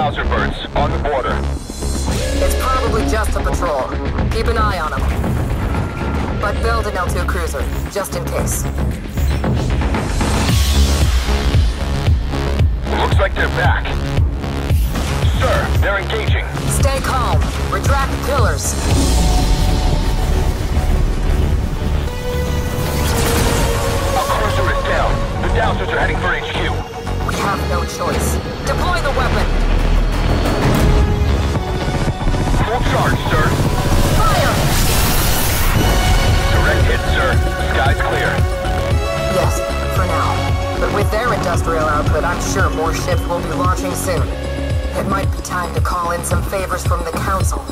Dowser birds on the border. It's probably just a patrol. Keep an eye on them. But build an L2 cruiser, just in case. Looks like they're back. Sir, they're engaging. Stay calm. Retract the killers. A cruiser is down. The Dowsers are heading for HQ. We have no choice. Charge, sir. Fire! Direct hit, sir. Sky's clear. Yes, for now. But with their industrial output, I'm sure more ships will be launching soon. It might be time to call in some favors from the Council.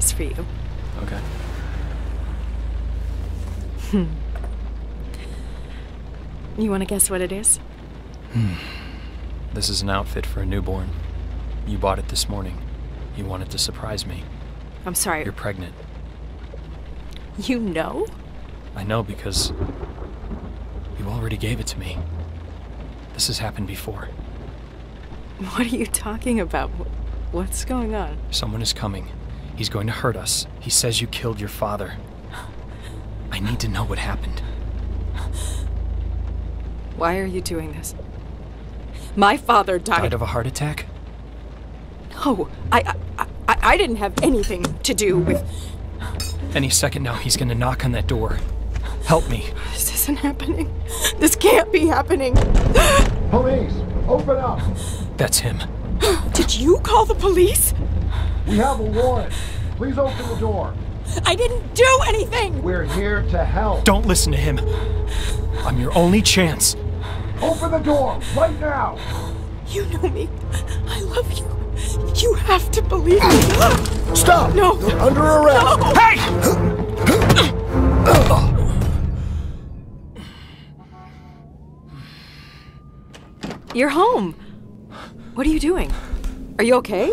surprise for you. Okay. Hmm. You want to guess what it is? Hmm. This is an outfit for a newborn. You bought it this morning. You wanted to surprise me. I'm sorry. You're pregnant. You know? I know because you already gave it to me. This has happened before. What are you talking about? What's going on? Someone is coming. He's going to hurt us. He says you killed your father. I need to know what happened. Why are you doing this? My father died. Died of a heart attack? No, I, I, I, I didn't have anything to do with. Any second now, he's gonna knock on that door. Help me. This isn't happening. This can't be happening. Police, open up. That's him. Did you call the police? We have a warrant. Please open the door. I didn't do anything. We're here to help. Don't listen to him. I'm your only chance. Open the door right now. You know me. I love you. You have to believe me. Stop. No. You're under arrest. Hey! You're home. What are you doing? Are you okay?